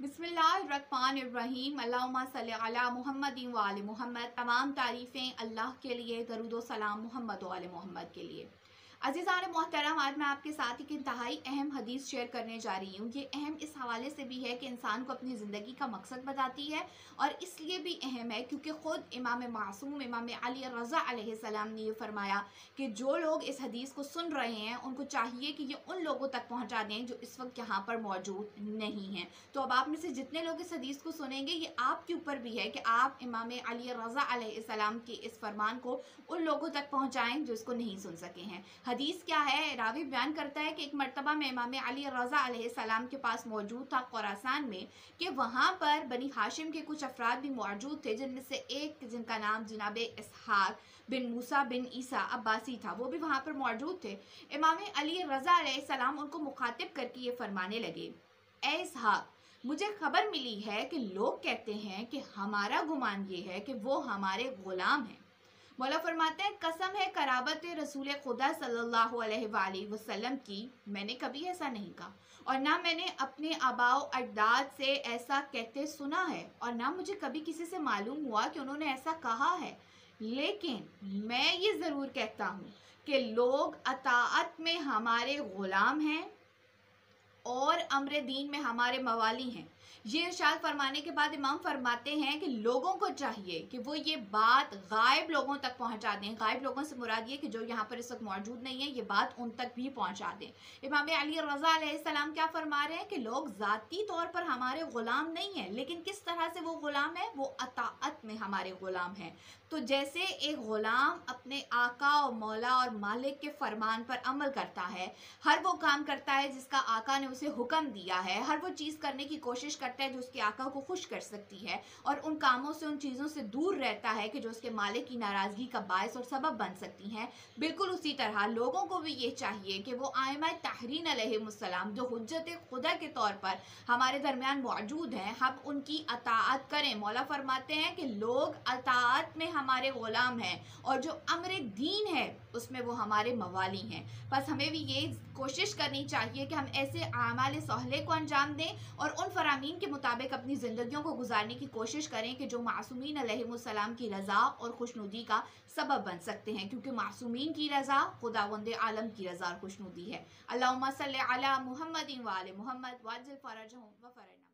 बिस्मिल्लाहिर्रहमानिर्रहीम। अल्लाहुम्मा सल्लि अला मुहम्मद वाल मोहम्मद। तमाम तारीफ़ें अल्लाह के लिए, दरुद सलाम मोहम्मद वाल मोहम्मद के लिए। अजीज़ान मोहतरम, आज मैं आपके साथ एक इंतहाई अहम हदीस शेयर करने जा रही हूँ। ये अहम इस हवाले से भी है कि इंसान को अपनी ज़िंदगी का मकसद बताती है और इसलिए भी अहम है क्योंकि ख़ुद इमाम मासूम, इमाम अली रज़ा सलाम ने यह फरमाया कि जो लोग इस हदीस को सुन रहे हैं, उनको चाहिए कि ये उन लोगों तक पहुँचा दें जो इस वक्त यहाँ पर मौजूद नहीं हैं। तो अब आप में से जितने लोग इस हदीस को सुनेंगे, ये आपके ऊपर भी है कि आप इमाम अली रज़ा सलाम के इस फरमान को उन लोगों तक पहुँचाएँ जो इसको नहीं सुन सके हैं। हदीस क्या है? रावी बयान करता है कि एक मरतबा में इमाम अली रज़ा सलाम के पास मौजूद था खुरासान में कि वहाँ पर बनी हाशिम के कुछ अफराद भी मौजूद थे, जिनमें से एक जिनका नाम जनाब इसहाक बिन मूसा बिन ईसा अब्बासी था, वो भी वहाँ पर मौजूद थे। इमाम अली रज़ा सलाम उनको मुखातिब करके ये फरमाने लगे, ए इसहाक, मुझे खबर मिली है कि लोग कहते हैं कि हमारा गुमान ये है कि वो हमारे ग़ुलाम हैं। मौला फरमाते हैं, कसम है कराबत रसूल खुदा सल्लल्लाहु अलैहि वसल्लम की, मैंने कभी ऐसा नहीं कहा। और ना मैंने अपने आबाओ अजदाद से ऐसा कहते सुना है, और ना मुझे कभी किसी से मालूम हुआ कि उन्होंने ऐसा कहा है। लेकिन मैं ये ज़रूर कहता हूँ कि लोग अताअत में हमारे ग़ुलाम हैं अमर दीन में हमारे मवाली हैं। ये इर्शाद फरमाने के बाद इमाम फरमाते हैं कि लोगों को चाहिए कि वो ये बात गायब लोगों तक पहुँचा दें। गायब लोगों से मुराद ये कि जो यहाँ पर इस वक्त मौजूद नहीं है, ये बात उन तक भी पहुँचा दें। इमाम अली रज़ा सलाम क्या फरमा रहे हैं कि लोग ज़ाती तौर पर हमारे ग़ुलाम नहीं हैं, लेकिन किस तरह से वो ग़ुलाम है? वो अताअत में हमारे ग़ुलाम हैं। तो जैसे एक ग़ुलाम अपने आका और मौला और मालिक के फरमान पर अमल करता है, हर वो काम करता है जिसका आका ने उसे हुक्म दिया है, हर वो चीज़ करने की कोशिश करता है जो उसके आका को खुश कर सकती है और उन कामों से, उन चीज़ों से दूर रहता है कि जो उसके मालिक की नाराज़गी का बायस और सबब बन सकती हैं। बिल्कुल उसी तरह लोगों को भी ये चाहिए कि वो आयमा तहरीन अलैहिस्सलाम जो हजत खुदा के तौर पर हमारे दरमियान मौजूद हैं, हम उनकी अतात करें। मौला फरमाते हैं कि लोग अतात में हमारे ग़ुलाम हैं और जो अमर दीन है, उसमें वो हमारे मवाली हैं। बस हमें भी ये कोशिश करनी चाहिए कि हम ऐसे आमाल सहले को अंजाम दें और उन फरामीन के मुताबिक अपनी ज़िंदगियों को गुजारने की कोशिश करें कि जो मासूमिन अलैहिस्सलाम की रज़ा और खुशनुदी का सबब बन सकते हैं, क्योंकि मासूमिन की रज़ा खुदा वंद आलम की रज़ा और खुशनुदी है। अल्लाह सल मोहम्मद वाल मोहम्मद। वाजिल फ़रज व फ़रज